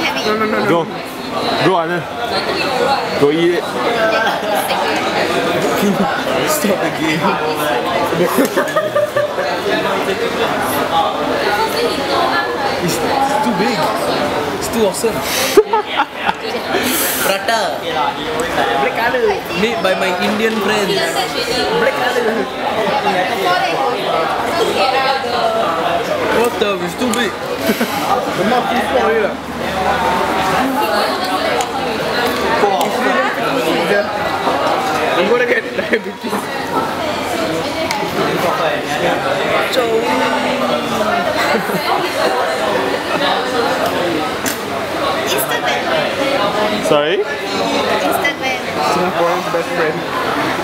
it. No, no, no. Go. Go, Anand. Go eat it. Stop the game. it's, it's too big. It's too awesome. Prata. Black color. Made by my Indian friends. Black color. What the? It's too big. the mouth too small already I'm gonna get diabetes. Sorry? Instant man. Singaporean's best friend.